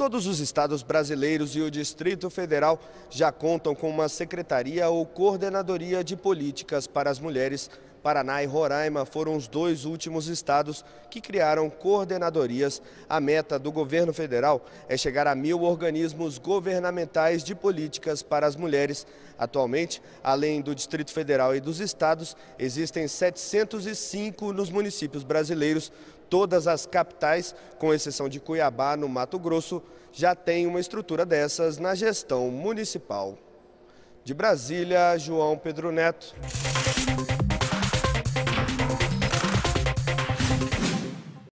Todos os estados brasileiros e o Distrito Federal já contam com uma secretaria ou coordenadoria de políticas para as mulheres. Paraná e Roraima foram os dois últimos estados que criaram coordenadorias. A meta do governo federal é chegar a mil organismos governamentais de políticas para as mulheres. Atualmente, além do Distrito Federal e dos estados, existem 705 nos municípios brasileiros. Todas as capitais, com exceção de Cuiabá, no Mato Grosso, já têm uma estrutura dessas na gestão municipal. De Brasília, João Pedro Neto.